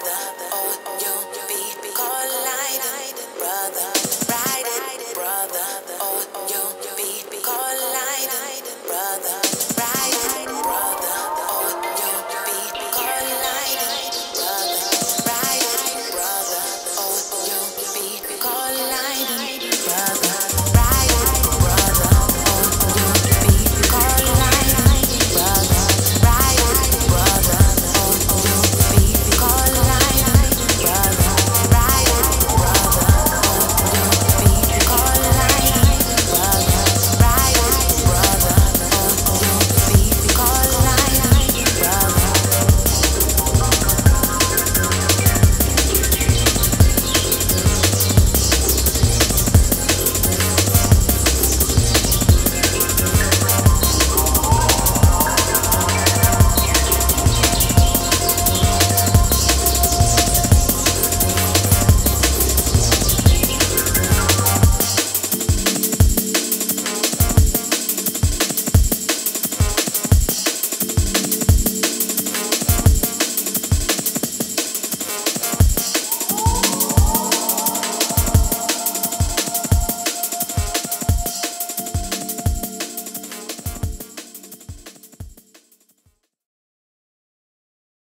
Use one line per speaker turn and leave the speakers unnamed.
brother.